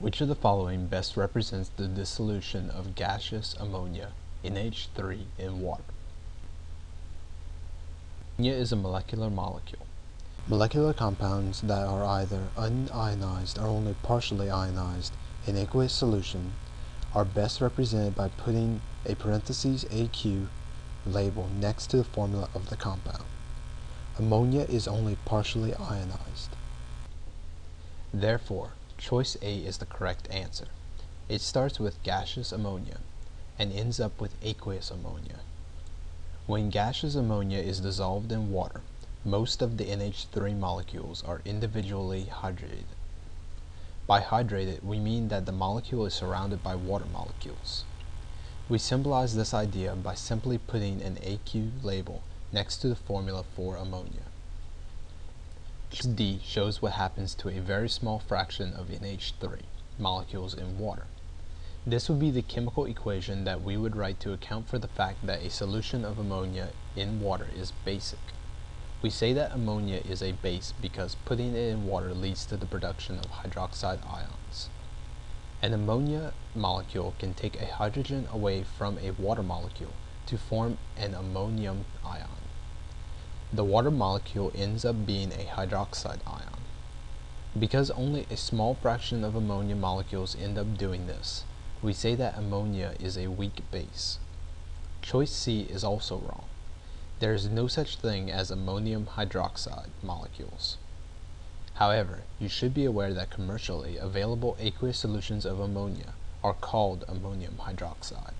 Which of the following best represents the dissolution of gaseous ammonia, NH3, in water? Ammonia is a molecular molecule. Molecular compounds that are either unionized or only partially ionized in aqueous solution are best represented by putting a parentheses AQ label next to the formula of the compound. Ammonia is only partially ionized. Therefore, choice A is the correct answer. It starts with gaseous ammonia and ends up with aqueous ammonia. When gaseous ammonia is dissolved in water, most of the NH3 molecules are individually hydrated. By hydrated, we mean that the molecule is surrounded by water molecules. We symbolize this idea by simply putting an AQ label next to the formula for ammonia. D shows what happens to a very small fraction of NH3 molecules in water. This would be the chemical equation that we would write to account for the fact that a solution of ammonia in water is basic. We say that ammonia is a base because putting it in water leads to the production of hydroxide ions. An ammonia molecule can take a hydrogen away from a water molecule to form an ammonium ion. The water molecule ends up being a hydroxide ion. Because only a small fraction of ammonia molecules end up doing this, we say that ammonia is a weak base. Choice C is also wrong. There is no such thing as ammonium hydroxide molecules. However, you should be aware that commercially available aqueous solutions of ammonia are called ammonium hydroxide.